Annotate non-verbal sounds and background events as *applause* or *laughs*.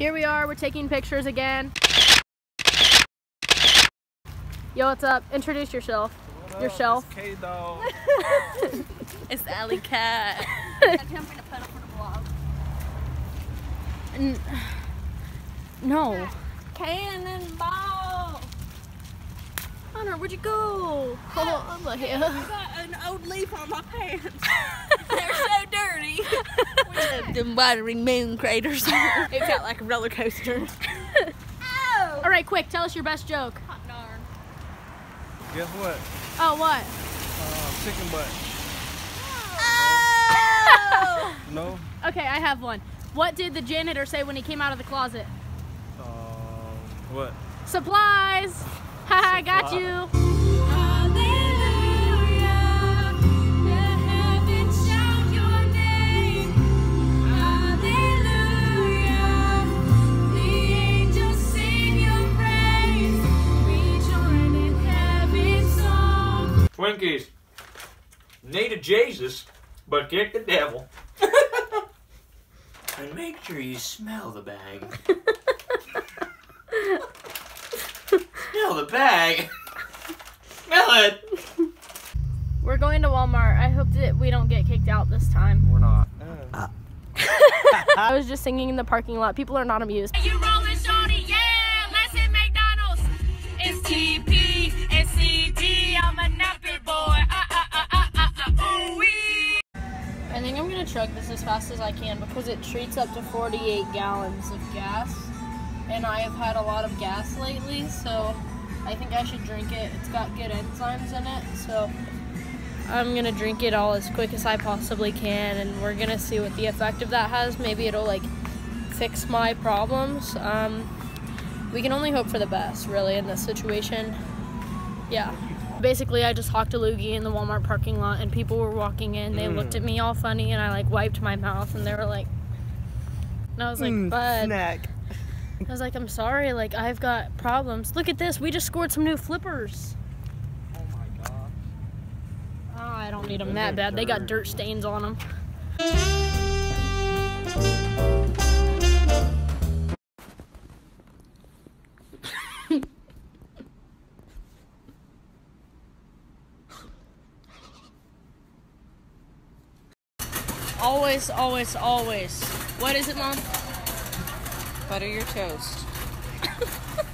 Here we are, we're taking pictures again. Yo, what's up? Introduce yourself. What Yourself. It's K-Dog. *laughs* It's Alley Cat. *laughs* N- no. Cannonball. Hunter, where'd you go? Oh, I'm like, I got an old leaf on my pants. *laughs* They're so dirty. *laughs* Them watering moon craters. *laughs* it felt like a roller coaster. oh. All right, quick, tell us your best joke. Hot darn. Guess what? Oh, what? Uh, chicken butt. Oh. No. *laughs* Okay, I have one. What did the janitor say when he came out of the closet? Um, what? Supplies. Haha, I got you. Twinkies. Need a Jesus, but kick the devil. *laughs* and make sure you smell the bag. smell the bag. smell it. We're going to Walmart. I hope that we don't get kicked out this time. We're not. Uh. *laughs* I was just singing in the parking lot. People are not amused. Chug this as fast as I can because it treats up to 48 gallons of gas. And I have had a lot of gas lately, so I think I should drink it. It's got good enzymes in it, so I'm gonna drink it all as quick as I possibly can, and we're gonna see what the effect of that has. Maybe it'll like fix my problems. Um, we can only hope for the best, really, in this situation. Yeah. Basically, I just hawked a loogie in the Walmart parking lot, and people were walking in. They looked at hmm. me all funny, and I like wiped my mouth, and they were like, and I was like, hmm, bud. snack. I was like, I'm sorry, like I've got problems. Look at this, we just scored some new flippers. Oh my god. Oh, ah, I don't need them that bad. They got dirt stains on them. Always, always, always. What is it, Mom? Butter your toast. *laughs*